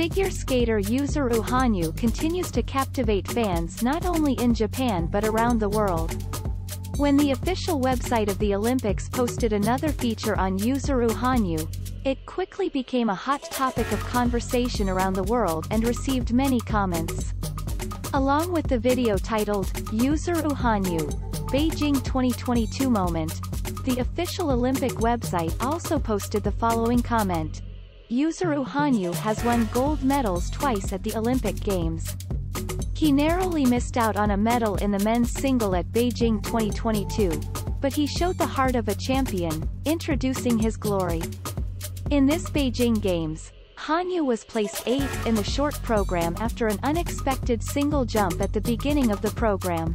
Figure skater Yuzuru Hanyu continues to captivate fans not only in Japan but around the world. When the official website of the Olympics posted another feature on Yuzuru Hanyu, it quickly became a hot topic of conversation around the world and received many comments. Along with the video titled, Yuzuru Hanyu, Beijing 2022 Moment, the official Olympic website also posted the following comment. Yuzuru Hanyu has won gold medals twice at the Olympic Games. He narrowly missed out on a medal in the men's single at Beijing 2022, but he showed the heart of a champion, introducing his glory. In this Beijing Games, Hanyu was placed 8th in the short program after an unexpected single jump at the beginning of the program.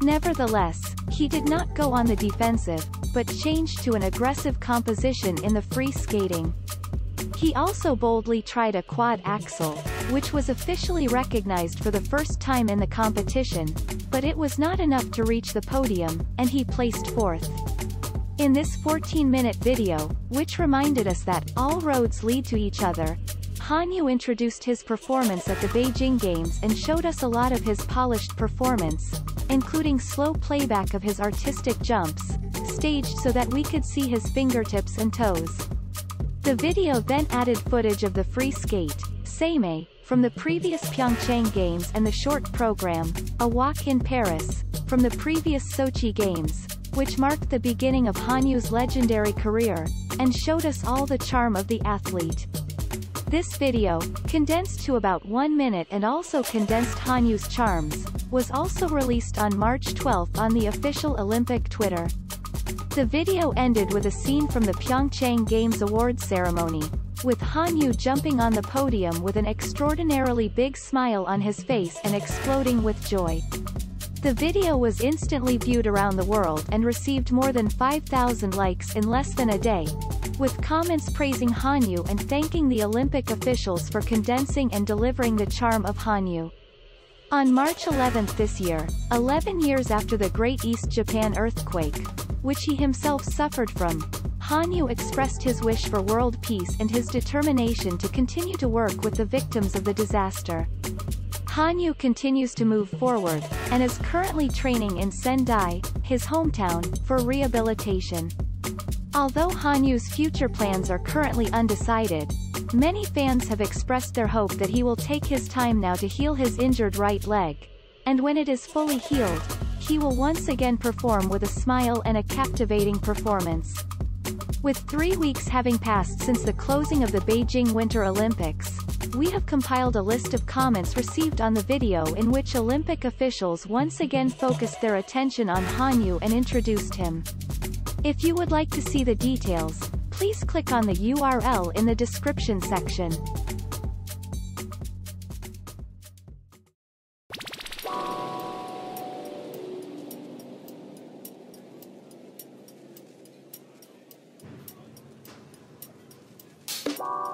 Nevertheless, he did not go on the defensive, but changed to an aggressive composition in the free skating. He also boldly tried a quad axel, which was officially recognized for the first time in the competition, but it was not enough to reach the podium, and he placed fourth. In this 14-minute video, which reminded us that all roads lead to each other, Hanyu introduced his performance at the Beijing Games and showed us a lot of his polished performance, including slow playback of his artistic jumps, staged so that we could see his fingertips and toes. The video then added footage of the free skate, Seimei, from the previous Pyeongchang Games and the short program, A Walk in Paris, from the previous Sochi Games, which marked the beginning of Hanyu's legendary career, and showed us all the charm of the athlete. This video, condensed to about one minute and also condensed Hanyu's charms, was also released on March 12 on the official Olympic Twitter. The video ended with a scene from the Pyeongchang Games Awards ceremony, with Hanyu jumping on the podium with an extraordinarily big smile on his face and exploding with joy. The video was instantly viewed around the world and received more than 5,000 likes in less than a day, with comments praising Hanyu and thanking the Olympic officials for condensing and delivering the charm of Hanyu. On March 11 this year, 11 years after the Great East Japan earthquake, which he himself suffered from, Hanyu expressed his wish for world peace and his determination to continue to work with the victims of the disaster. Hanyu continues to move forward, and is currently training in Sendai, his hometown, for rehabilitation. Although Hanyu's future plans are currently undecided, many fans have expressed their hope that he will take his time now to heal his injured right leg, and when it is fully healed, he will once again perform with a smile and a captivating performance. With three weeks having passed since the closing of the Beijing Winter Olympics, we have compiled a list of comments received on the video in which Olympic officials once again focused their attention on Hanyu and introduced him. If you would like to see the details, please click on the URL in the description section. you.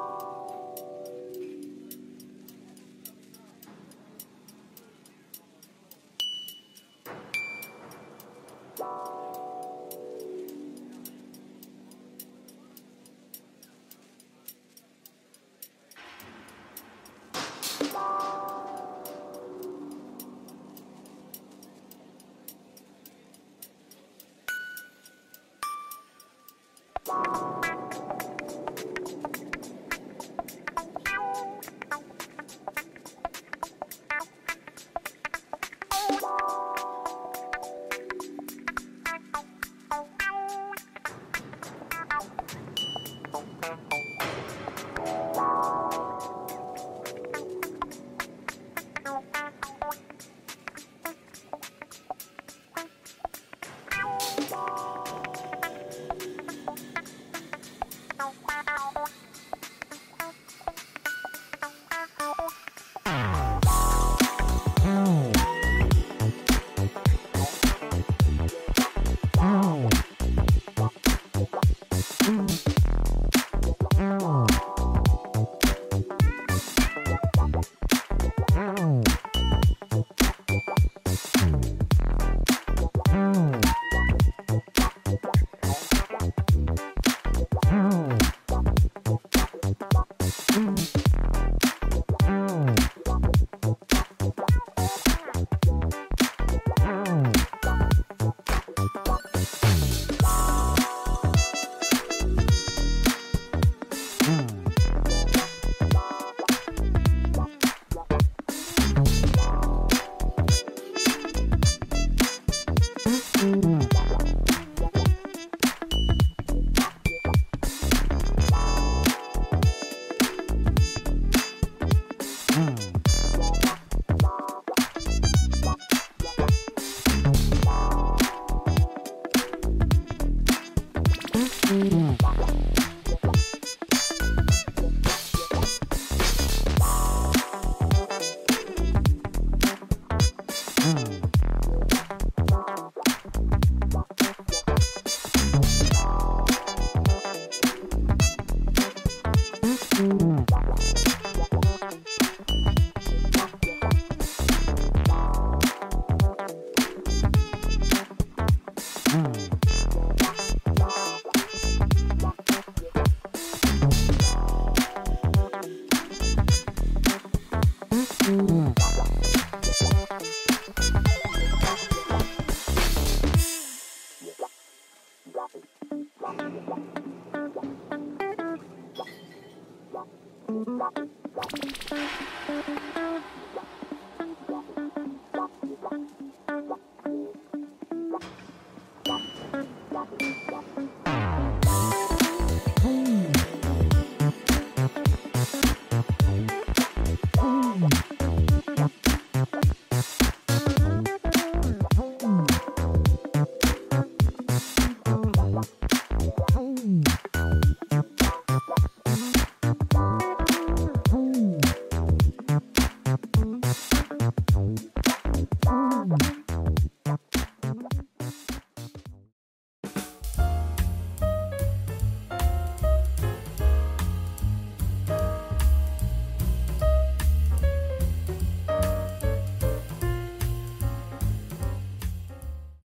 Thank